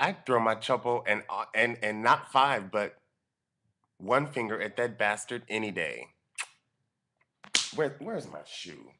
I throw my chopo and uh, and and not five, but one finger at that bastard any day. Where where's my shoe?